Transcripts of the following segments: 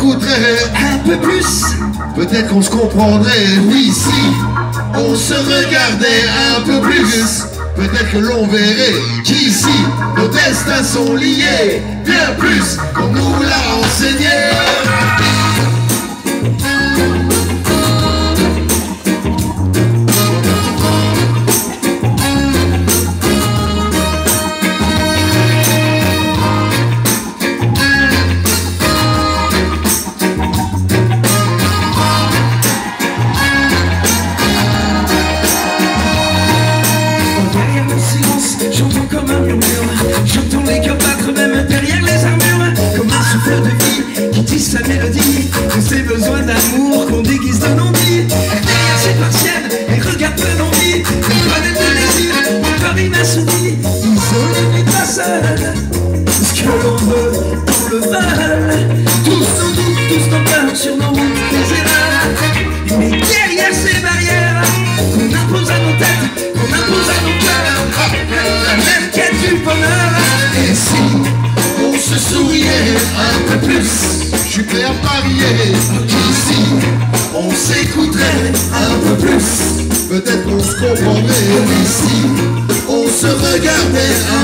un peu plus. Peut-être qu'on se comprendrait, oui, si. On se regardait un peu plus. Peut-être que l'on verrait qu'ici Nos destins sont liés Bien plus qu'on nous l'a enseigné un peu plus. Je suis qu'ici On s'écouterait un peu plus. Peut-être qu'on se comprendrait si On se regardait un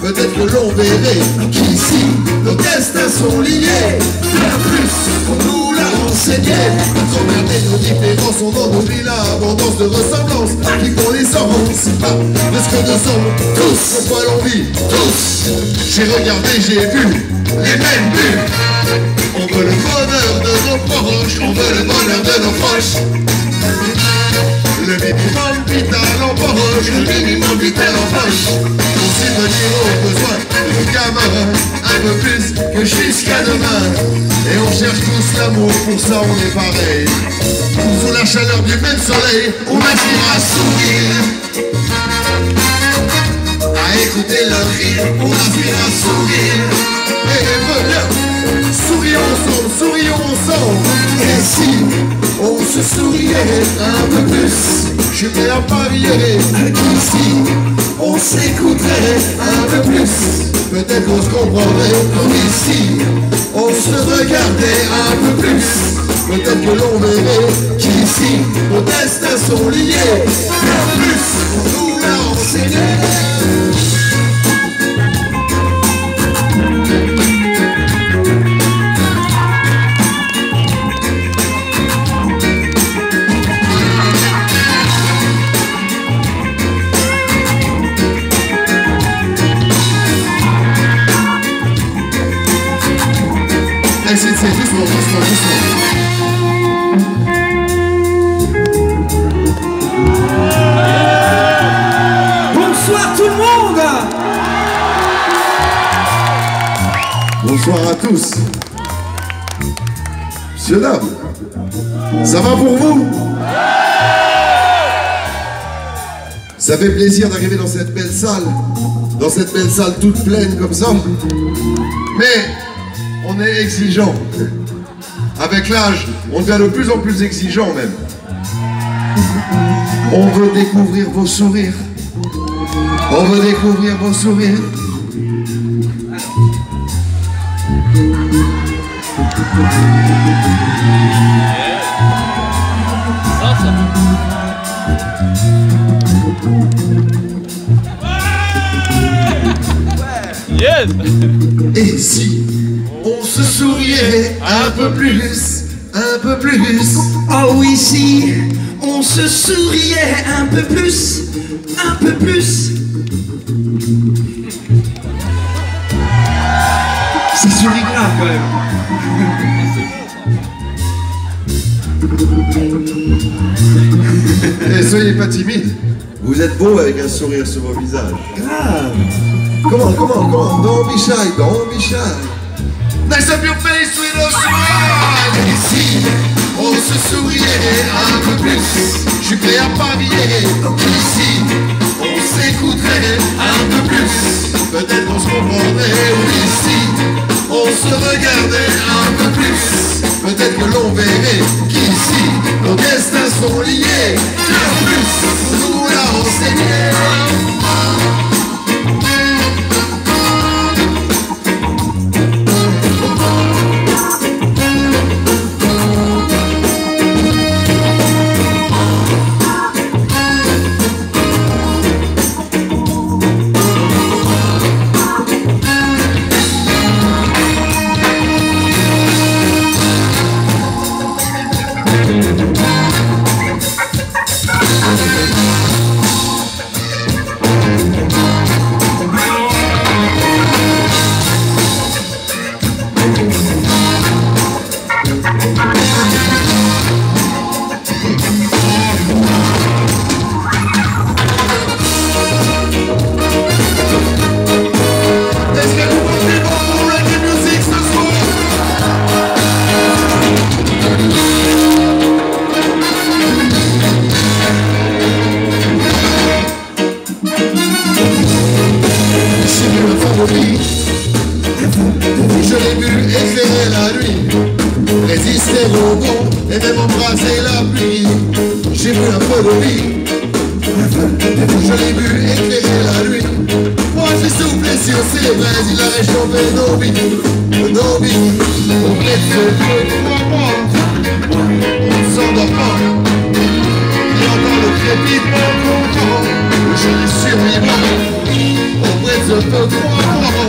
Peut-être que l'on verrait qu'ici Nos destins sont liés. Bien plus qu'on nous l'a enseigné et nos différences On en oublie l'abondance de ressemblances. Qui font les pas de ce que nous sommes tous Pourquoi l'on vit tous. J'ai regardé, j'ai vu les mêmes buts. On veut le bonheur de nos proches On veut le bonheur de nos proches. Le minimum vital en poche, le minimum vital en poche Cherche tous l'amour, pour ça on est pareil. Sous la chaleur du même soleil, on aspire à sourire. À écouter leur rire, on aspire à sourire. Et venez, sourions ensemble, sourions ensemble. Et si on se souriait un peu plus Je prêt à parier on s'écouterait un peu plus. Peut-être qu'on se comprendrait comme ici. On se regardait un peu plus. Peut-être que l'on verrait qu'ici Nos destins sont liés. Bien plus qu'on nous l'a enseigné Bonsoir à tous. Monsieur Dame, ça va pour vous? Ça fait plaisir d'arriver dans cette belle salle, dans cette belle salle toute pleine comme ça. Mais on est exigeant. Avec l'âge, on devient de plus en plus exigeant même. On veut découvrir vos sourires. On veut découvrir vos sourires. Et si on se souriait un peu plus, un peu plus? Oh oui, si on se souriait un peu plus, un peu plus. Ça sourit grave quand même. Et soyez pas timide. Vous êtes beau avec un sourire sur vos visages. Grave. Comment, comment, comment? Don't be shy, don't be shy. Nice up your face with a smile. Et si on se souriait un peu plus, je suis prêt à parier. Ici, on s'écouterait un peu plus. Peut-être qu'on se comprendrait. Oui, si on se regardait un peu plus. Peut-être que l'on verrait Je l'ai vu éclairer la nuit. Moi j'ai soufflé sur ses braises, il a réchauffé nos vies, nos vies. On met ce feu trois mois, on s'endort pas. Et entend le crépitement qu'on prend, je les survivants. On met ce feu trois mois,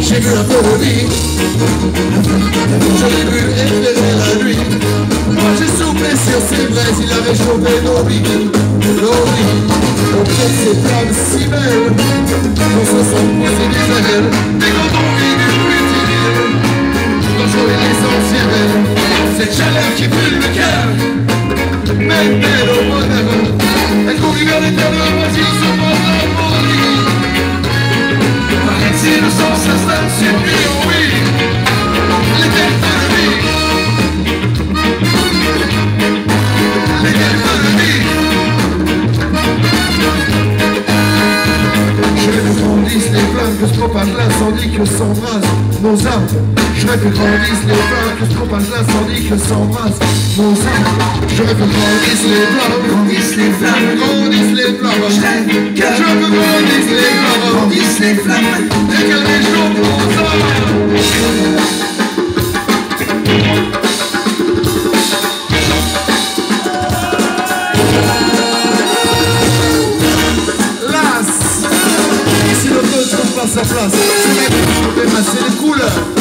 J'ai vu un vie, je l'ai vu éclairer la nuit. Moi j'ai soufflé sur ses braises, il a réchauffé nos vies, nos. Auprès de ces flammes si belles, on se sent pousser des ailes. Mais quand on vit du futile, dangereux et l'essentiel, cette chaleur qui brûle le cœur, même belle au bonheur. Elle court Je que grandissent les flammes, que se propage l'incendie, que s'embrasent nos âmes. Je rêve que grandissent les flammes, Grandissent les flammes, grandissent les flammes. je rêve Je que veux que grandissent les flammes, grandissent les flammes. et qu'elles réchauffent nos âmes. Las Si le feu ne trouve pas sa place C'est les couleurs